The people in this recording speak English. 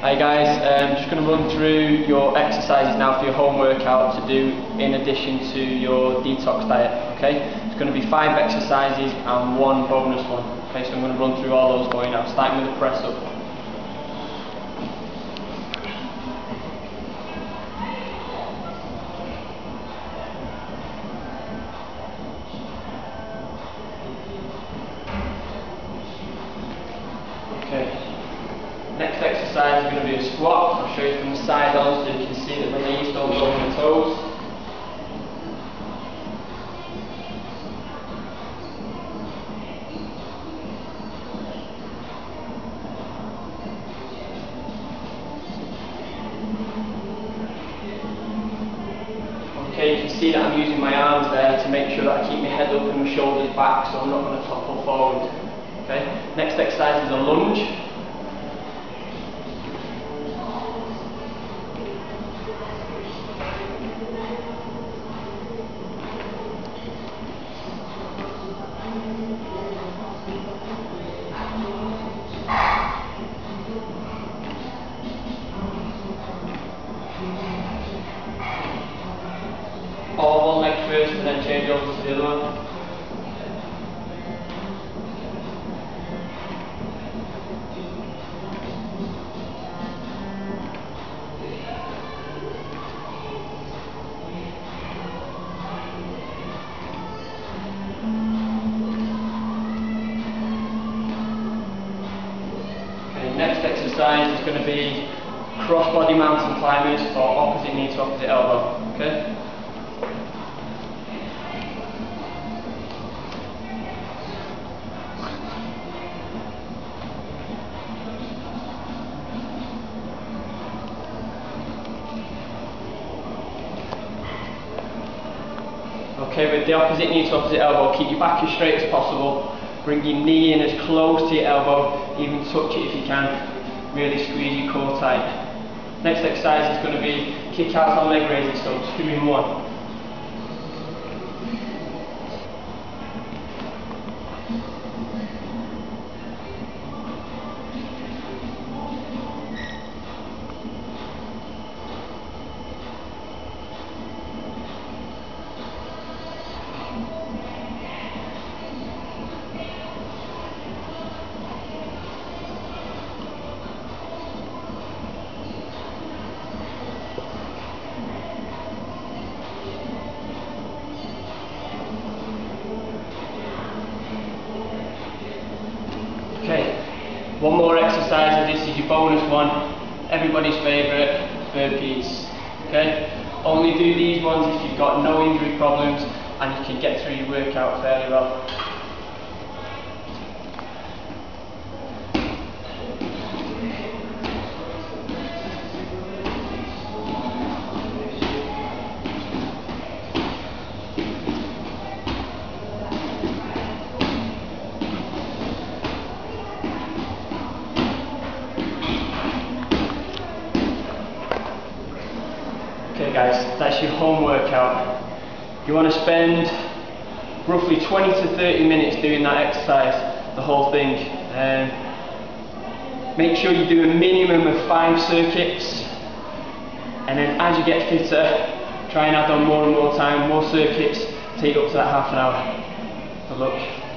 Hi guys, I'm um, just going to run through your exercises now for your home workout to do in addition to your detox diet, okay? It's going to be five exercises and one bonus one, okay? So I'm going to run through all those for you now, starting with the press up. Okay. Next exercise is going to be a squat. I'll show you from the side on so you can see that the knees don't go on the toes. Okay, you can see that I'm using my arms there to make sure that I keep my head up and my shoulders back so I'm not going to topple forward. Okay, next exercise is a lunge. One. next exercise is going to be cross body mountain climbers or opposite knee to opposite elbow. Okay? Okay, with the opposite knee to opposite elbow, keep your back as straight as possible. Bring your knee in as close to your elbow, even touch it if you can. Really squeeze your core tight. Next exercise is going to be kick out on leg raises, so two in one. One more exercise and this is your bonus one. Everybody's favourite, burpees. Okay, only do these ones if you've got no injury problems and you can get through your workout fairly well. Guys, that's your home workout. You want to spend roughly 20 to 30 minutes doing that exercise, the whole thing. Um, make sure you do a minimum of five circuits and then as you get fitter, try and add on more and more time, more circuits, take up to that half an hour. Good luck.